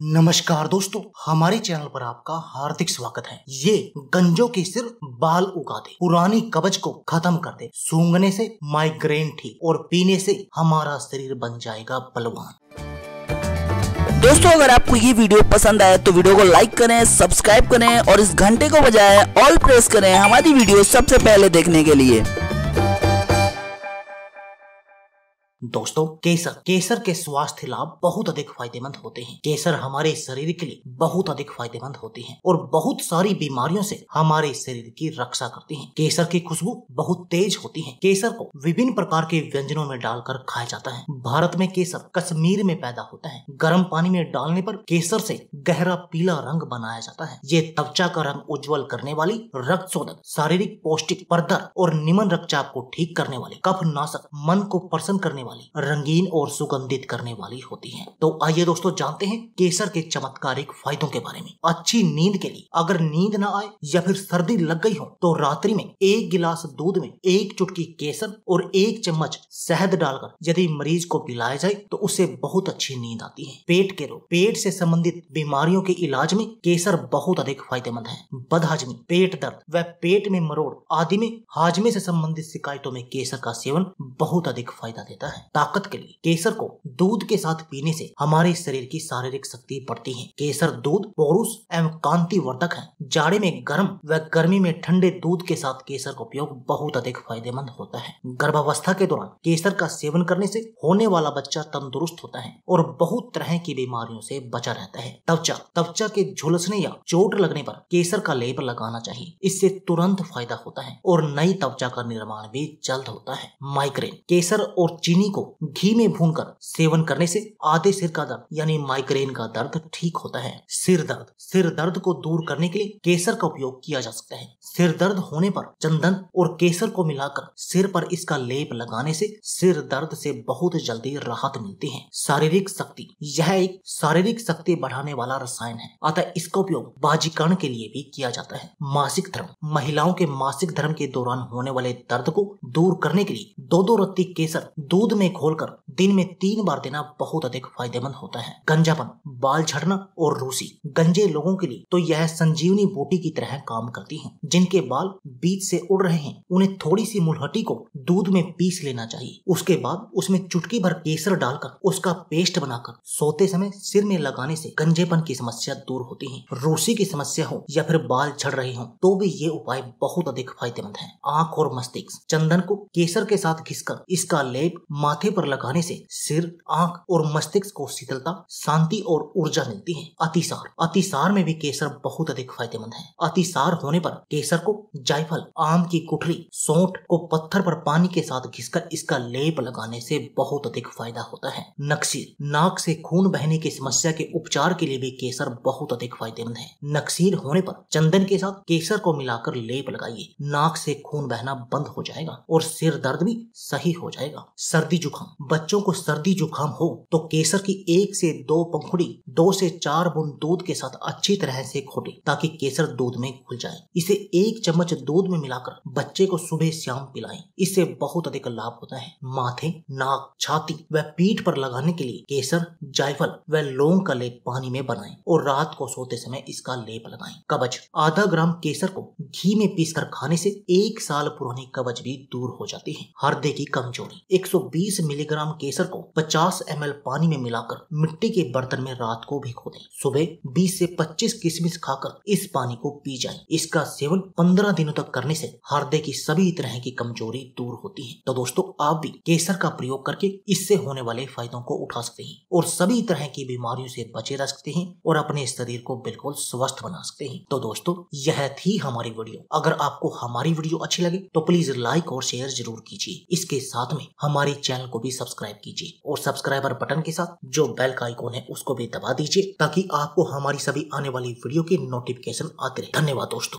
नमस्कार दोस्तों, हमारे चैनल पर आपका हार्दिक स्वागत है। ये गंजों के सिर बाल उगा दे पुरानी कब्ज को खत्म कर दे सूंघने से माइग्रेन ठीक और पीने से हमारा शरीर बन जाएगा बलवान। दोस्तों, अगर आपको ये वीडियो पसंद आए तो वीडियो को लाइक करें सब्सक्राइब करें और इस घंटे को बजाय ऑल प्रेस करें हमारी वीडियो सबसे पहले देखने के लिए। दोस्तों, केसर केसर के स्वास्थ्य लाभ बहुत अधिक फ़ायदेमंद होते हैं। केसर हमारे शरीर के लिए बहुत अधिक फ़ायदेमंद होते हैं और बहुत सारी बीमारियों से हमारे शरीर की रक्षा करती हैं। केसर की खुशबू बहुत तेज होती है। केसर को विभिन्न प्रकार के व्यंजनों में डालकर खाया जाता है। भारत में केसर कश्मीर में पैदा होता है। गर्म पानी में डालने पर केसर से गहरा पीला रंग बनाया जाता है। ये त्वचा का रंग उज्जवल करने वाली रक्त शोधक शारीरिक पौष्टिक पर्दर और निमन रक्तचाप को ठीक करने वाले कफ नाशक मन को प्रसन्न करने वाले वाली, रंगीन और सुगंधित करने वाली होती है। तो आइए दोस्तों जानते हैं केसर के चमत्कारिक फायदों के बारे में। अच्छी नींद के लिए अगर नींद न आए या फिर सर्दी लग गई हो तो रात्रि में एक गिलास दूध में एक चुटकी केसर और एक चम्मच शहद डालकर यदि मरीज़ को पिलाया जाए तो उसे बहुत अच्छी नींद आती है। पेट के रोग, पेट से संबंधित बीमारियों के इलाज में केसर बहुत अधिक फ़ायदेमंद है। बदहाजमी, पेट दर्द व पेट में मरोड़ आदि में हाजमे से संबंधित शिकायतों में केसर का सेवन बहुत अधिक फ़ायदा देता है। ताकत के लिए। केसर को दूध के साथ पीने से हमारे शरीर की शारीरिक शक्ति बढ़ती है। केसर दूध, पौरुष एवं कांति वर्धक है। जाड़े में गर्म व गर्मी में ठंडे दूध के साथ केसर का उपयोग बहुत अधिक फ़ायदेमंद होता है। गर्भावस्था के दौरान केसर का सेवन करने से होने वाला बच्चा तंदुरुस्त होता है और बहुत तरह की बीमारियों से बचा रहता है। त्वचा त्वचा के झुलसने या चोट लगने पर केसर का लेप लगाना चाहिए। इससे तुरंत फ़ायदा होता है और नई त्वचा का निर्माण भी जल्द होता है। माइग्रेन, केसर और चीनी को घी में भूनकर सेवन करने से आधे सिर का दर्द, यानी माइग्रेन का दर्द ठीक होता है। सिर दर्द सिर दर्द को दूर करने के लिए केसर का उपयोग किया जा सकता है। सिर दर्द होने पर चंदन और केसर को मिलाकर सिर पर इसका लेप लगाने से सिर दर्द से बहुत जल्दी राहत मिलती है। शारीरिक शक्ति, यह एक शारीरिक शक्ति बढ़ाने वाला रसायन है। अतः इसका उपयोग बाजीकरण के लिए भी किया जाता है। मासिक धर्म, महिलाओं के मासिक धर्म के दौरान होने वाले दर्द को दूर करने के लिए दो दो रत्ती केसर, दूध में खोलकर दिन में तीन बार देना बहुत अधिक फ़ायदेमंद होता है। गंजापन, बाल झड़ना और रूसी। गंजे लोगों के लिए तो यह संजीवनी बूटी की तरह काम करती है, जिनके बाल बीच से उड़ रहे हैं। उन्हें थोड़ी सी मुलहटी को दूध में पीस लेना चाहिए। उसके बाद उसमें चुटकी भर केसर डालकर उसका पेस्ट बनाकर सोते समय सिर में लगाने से गंजेपन की समस्या दूर होती है। रूसी की समस्या हो या फिर बाल झड़ रहे हो तो भी ये उपाय बहुत अधिक फ़ायदेमंद है। आँख और मस्तिष्क। चंदन को केसर के साथ घिसकर इसका लेप माथे पर लगाने से सिर, आँख और मस्तिष्क को शीतलता, शांति और ऊर्जा मिलती है। अतिसार। अतिसार में भी केसर बहुत अधिक फ़ायदेमंद है। अतिसार होने पर केसर को जायफल, आम की कुठरी सौंठ को पत्थर पर पानी के साथ घिसकर इसका लेप लगाने से बहुत अधिक फ़ायदा होता है। नक्सीर नाक से खून बहने की समस्या के उपचार के लिए भी केसर बहुत अधिक फ़ायदेमंद है। नक्सीर होने पर चंदन के साथ केसर को मिलाकर लेप लगाइए। नाक से खून बहना बंद हो जाएगा और सिर दर्द भी सही हो जाएगा। सर्दी जुकाम। बच्चों को सर्दी जुकाम हो तो केसर की एक से दो पंखुड़ी, दो से चार बूंद दूध के साथ अच्छी तरह से खोटे ताकि केसर दूध में घुल जाए। इसे एक चम्मच दूध में मिलाकर बच्चे को सुबह शाम पिलाएँ। इससे बहुत अधिक लाभ होता है। माथे, नाक, छाती व पीठ पर लगाने के लिए केसर, जायफल व लौंग का लेप पानी में बनाएँ और रात को सोते समय इसका लेप लगाएँ। कवच, आधा ग्राम केसर को घी में पीसकर खाने से एक साल पुरानी कवच भी दूर हो जाती है। हृदय की कमज़ोरी 120 मिलीग्राम केसर को 50 एम पानी में मिलाकर मिट्टी के बर्तन में रात को भिगो दें। सुबह 20 से 25 किशमिश खाकर इस पानी को पी जाएँ। इसका सेवन 15 दिनों तक करने से हृदय की सभी तरह की कमज़ोरी दूर होती है। तो दोस्तों, आप भी केसर का प्रयोग करके इससे होने वाले फायदों को उठा सकते हैं और सभी तरह की बीमारियों से बचे रह सकते हैं और अपने शरीर को बिल्कुल स्वस्थ बना सकते हैं। तो दोस्तों, यह थी हमारी वीडियो। अगर आपको हमारी वीडियो अच्छी लगे तो प्लीज़ लाइक और शेयर ज़रूर कीजिए। इसके साथ में हमारे चैनल को भी सब्सक्राइब कीजिए और सब्सक्राइबर बटन के साथ जो बेल का आइकॉन है, उसको भी दबा दीजिए, ताकि आपको हमारी सभी आने वाली वीडियो की नोटिफिकेशन आते रहे। धन्यवाद दोस्तों।